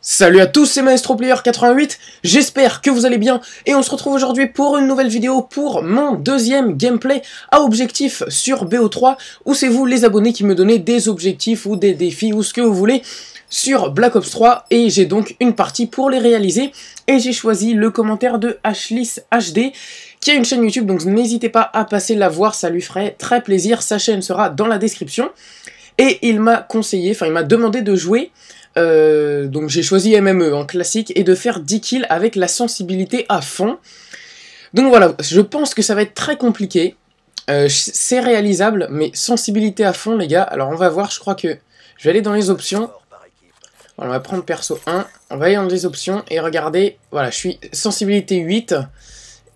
Salut à tous, c'est MaestroPlayer88, j'espère que vous allez bien, et on se retrouve aujourd'hui pour une nouvelle vidéo pour mon deuxième gameplay à objectif sur BO3, où c'est vous les abonnés qui me donnez des objectifs ou des défis ou ce que vous voulez sur Black Ops 3, et j'ai donc une partie pour les réaliser, et j'ai choisi le commentaire de Ashlis HD, qui a une chaîne YouTube, donc n'hésitez pas à passer la voir, ça lui ferait très plaisir, sa chaîne sera dans la description, et il m'a conseillé, enfin il m'a demandé de jouer euh, donc j'ai choisi MME en classique et de faire 10 kills avec la sensibilité à fond. Donc voilà, je pense que ça va être très compliqué. Euh, c'est réalisable, mais sensibilité à fond les gars. Alors on va voir, je crois que je vais aller dans les options. Voilà, on va prendre perso 1, on va aller dans les options et regardez, voilà, je suis sensibilité 8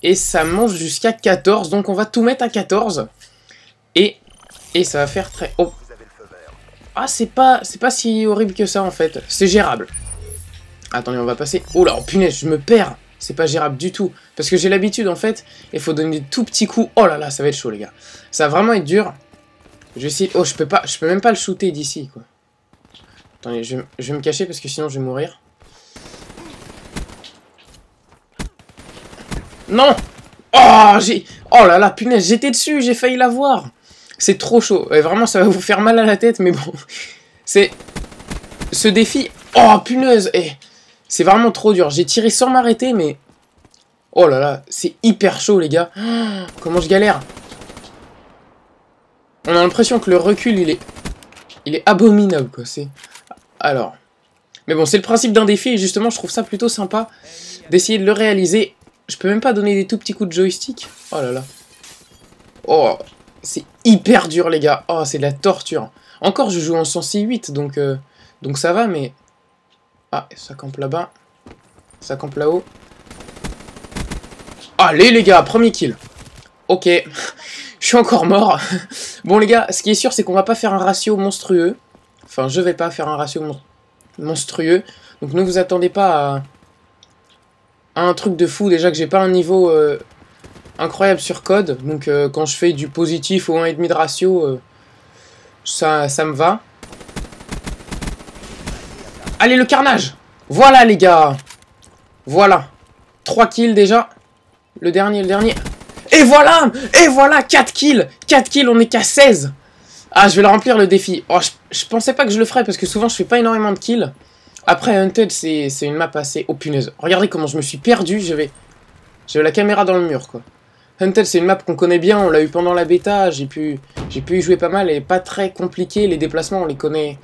et ça monte jusqu'à 14, donc on va tout mettre à 14 et, et ça va faire très... Oh, ah, c'est pas, pas si horrible que ça, en fait. C'est gérable. Attendez, on va passer... Oh là, oh, punaise, je me perds C'est pas gérable du tout. Parce que j'ai l'habitude, en fait, il faut donner des tout petits coups. Oh là là, ça va être chaud, les gars. Ça va vraiment être dur. Je vais essayer... Oh, je peux pas, je peux même pas le shooter d'ici, quoi. Attendez, je, vais me cacher, parce que sinon, je vais mourir. Non Oh, j'ai... Oh là là, punaise, j'étais dessus, j'ai failli l'avoir c'est trop chaud. Vraiment, ça va vous faire mal à la tête, mais bon. C'est... Ce défi... Oh, punaise eh, C'est vraiment trop dur. J'ai tiré sans m'arrêter, mais... Oh là là, c'est hyper chaud, les gars. comment je galère. On a l'impression que le recul, il est... Il est abominable, quoi. C'est... Alors... Mais bon, c'est le principe d'un défi, et justement, je trouve ça plutôt sympa d'essayer de le réaliser. Je peux même pas donner des tout petits coups de joystick. Oh là là. Oh, c'est hyper dur, les gars. Oh, c'est de la torture. Encore, je joue en 106-8, donc, euh, donc ça va, mais... Ah, ça campe là-bas. Ça campe là-haut. Allez, les gars, premier kill. Ok. je suis encore mort. bon, les gars, ce qui est sûr, c'est qu'on va pas faire un ratio monstrueux. Enfin, je vais pas faire un ratio monstrueux. Donc, ne vous attendez pas à, un truc de fou. Déjà que j'ai pas un niveau... Euh, incroyable sur code. Donc euh, quand je fais du positif ou 1,5 de ratio, euh, ça, ça me va. Allez, le carnage Voilà, les gars Voilà 3 kills déjà. Le dernier, le dernier. Et voilà Et voilà 4 kills 4 kills, on est qu'à 16 Ah, je vais le remplir, le défi. Oh, je, pensais pas que je le ferais, parce que souvent, je fais pas énormément de kills. Après, Hunted, c'est une map assez... Oh, punaise. Regardez comment je me suis perdu. J'avais la caméra dans le mur, quoi. Hunted, c'est une map qu'on connaît bien, on l'a eu pendant la bêta, j'ai pu, pu y jouer pas mal, et pas très compliqué, les déplacements, on les connaît,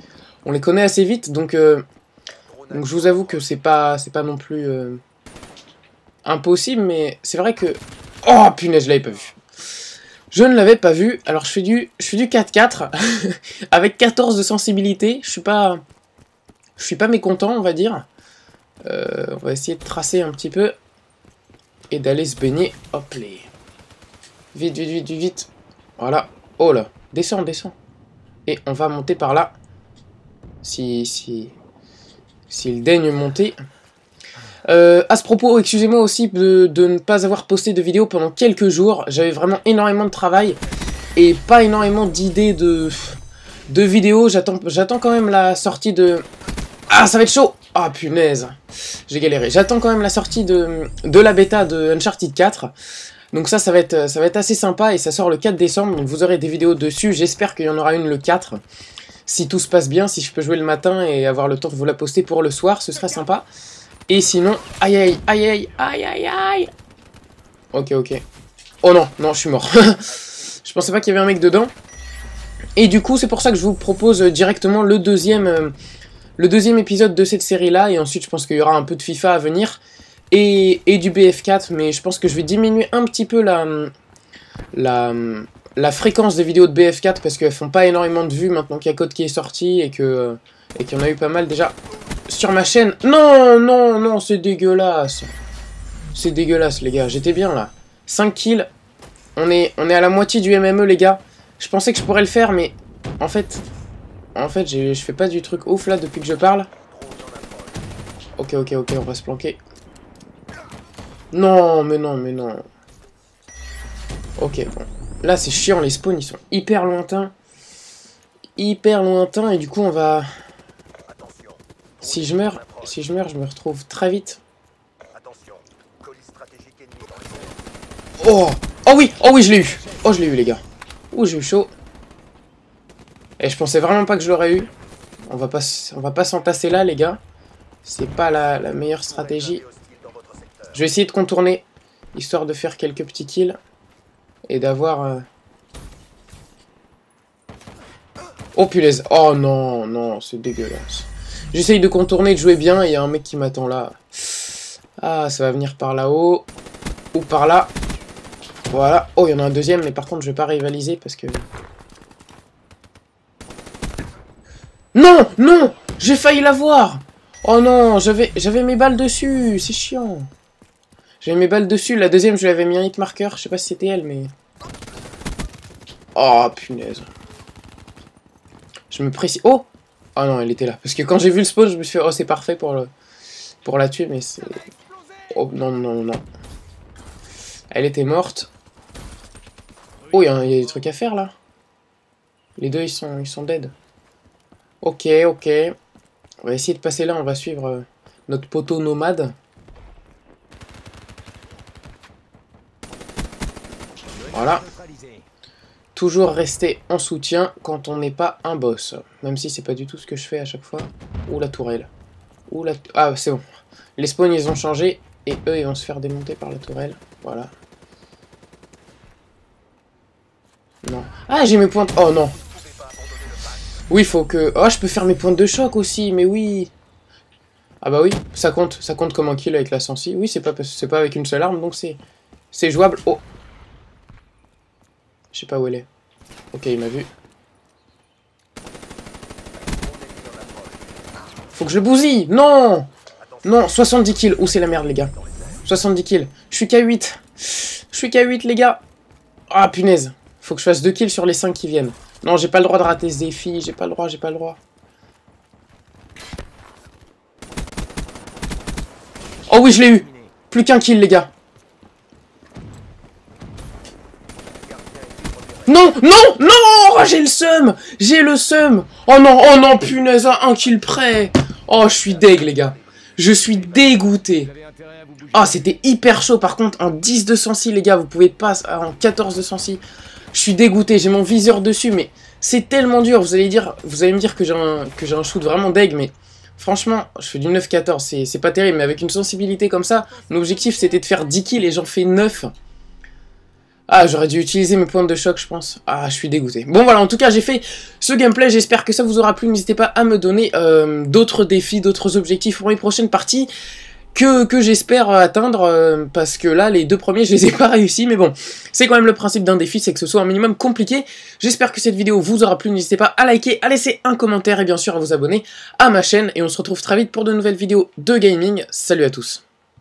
assez vite, donc, euh, donc je vous avoue que c'est pas, pas non plus euh, impossible, mais c'est vrai que... Oh punaise, je l'avais pas vu. Je ne l'avais pas vu, alors je fais du, je fais du 4-4, avec 14 de sensibilité, je suis pas, je suis pas mécontent, on va dire. Euh, on va essayer de tracer un petit peu, et d'aller se baigner, hop les... Vite, vite, vite, vite, vite. Voilà. Oh là. Descends, descends. Et on va monter par là. Si, si, s'il daigne monter. Euh, à ce propos, excusez-moi aussi de, ne pas avoir posté de vidéo pendant quelques jours. J'avais vraiment énormément de travail et pas énormément d'idées de, vidéos. J'attends quand même la sortie de... Ah, ça va être chaud Ah, punaise J'ai galéré. J'attends quand même la sortie de, de la bêta de Uncharted 4. Donc ça, ça va, être, ça va être assez sympa et ça sort le 4 décembre, donc vous aurez des vidéos dessus. J'espère qu'il y en aura une le 4. Si tout se passe bien, si je peux jouer le matin et avoir le temps de vous la poster pour le soir, ce serait sympa. Et sinon, aïe aïe aïe aïe aïe aïe aïe Ok, ok. Oh non, non, je suis mort. je pensais pas qu'il y avait un mec dedans. Et du coup, c'est pour ça que je vous propose directement le deuxième, euh, le deuxième épisode de cette série-là. Et ensuite, je pense qu'il y aura un peu de FIFA à venir et, du BF4, mais je pense que je vais diminuer un petit peu la, la, la fréquence des vidéos de BF4 parce qu'elles font pas énormément de vues maintenant qu'il y a Code qui est sorti et que et qu'il y en a eu pas mal déjà sur ma chaîne. Non, non, non, c'est dégueulasse. C'est dégueulasse, les gars. J'étais bien, là. 5 kills. On est, on est à la moitié du MME, les gars. Je pensais que je pourrais le faire, mais... En fait... En fait, je fais pas du truc ouf, là, depuis que je parle. Ok, ok, ok, on va se planquer. Non, mais non, mais non. Ok, bon. Là, c'est chiant, les spawns, ils sont hyper lointains. Hyper lointains, et du coup, on va... Si je meurs, si je meurs, je me retrouve très vite. Oh Oh oui Oh oui, je l'ai eu Oh, je l'ai eu, les gars. Ouh, j'ai eu chaud. Et je pensais vraiment pas que je l'aurais eu. On va pas, on va pas s'en passer là, les gars. C'est pas la, la meilleure stratégie. Je vais essayer de contourner, histoire de faire quelques petits kills. Et d'avoir... Euh... Oh punaise Oh non, non, c'est dégueulasse. J'essaye de contourner, de jouer bien, et il y a un mec qui m'attend là. Ah, ça va venir par là-haut. Ou par là. Voilà. Oh, il y en a un deuxième, mais par contre, je vais pas rivaliser parce que... Non Non J'ai failli l'avoir Oh non, j'avais mes balles dessus, c'est chiant. J'avais mes balles dessus, la deuxième, je lui avais mis un hit marker, je sais pas si c'était elle, mais... Oh, punaise. Je me précise... Oh Oh non, elle était là. Parce que quand j'ai vu le spawn, je me suis dit, oh, c'est parfait pour, le... pour la tuer, mais c'est... Oh, non, non, non. Elle était morte. Oh, il y, a des trucs à faire, là. Les deux, ils sont, ils sont dead. Ok, ok. On va essayer de passer là, on va suivre euh, notre poteau nomade. Voilà. Toujours rester en soutien quand on n'est pas un boss. Même si c'est pas du tout ce que je fais à chaque fois. Ou la tourelle. Ou la... Ah, c'est bon. Les spawns, ils ont changé. Et eux, ils vont se faire démonter par la tourelle. Voilà. Non. Ah, j'ai mes pointes. Oh non. Oui, faut que... Oh, je peux faire mes pointes de choc aussi, mais oui. Ah bah oui, ça compte. Ça compte comme un kill avec la sensi. Oui, c'est pas, pas avec une seule arme, donc c'est... C'est jouable. Oh, je sais pas où elle est. Ok, il m'a vu. Faut que je bousille Non Non, 70 kills. Où c'est la merde, les gars 70 kills. Je suis qu'à 8. Je suis qu'à 8, les gars. Ah, punaise. Faut que je fasse 2 kills sur les 5 qui viennent. Non, j'ai pas le droit de rater ce défi. J'ai pas le droit, j'ai pas le droit. Oh oui, je l'ai eu. Plus qu'un kill, les gars. Non, non, non J'ai le seum J'ai le seum Oh non, oh non, punaise, un kill près Oh, je suis deg, les gars. Je suis dégoûté. Ah, oh, c'était hyper chaud. Par contre, en 10 de sensi, les gars, vous pouvez pas... En 14 de sensi. Je suis dégoûté. J'ai mon viseur dessus, mais c'est tellement dur. Vous allez dire, vous allez me dire que j'ai un, un shoot vraiment deg, mais... Franchement, je fais du 9-14, c'est pas terrible, mais avec une sensibilité comme ça, mon objectif c'était de faire 10 kills et j'en fais 9. Ah, j'aurais dû utiliser mes points de choc, je pense. Ah, je suis dégoûté. Bon, voilà, en tout cas, j'ai fait ce gameplay. J'espère que ça vous aura plu. N'hésitez pas à me donner euh, d'autres défis, d'autres objectifs pour les prochaines parties que, que j'espère atteindre, euh, parce que là, les deux premiers, je les ai pas réussi, mais bon, c'est quand même le principe d'un défi, c'est que ce soit un minimum compliqué. J'espère que cette vidéo vous aura plu. N'hésitez pas à liker, à laisser un commentaire et bien sûr à vous abonner à ma chaîne. Et on se retrouve très vite pour de nouvelles vidéos de gaming. Salut à tous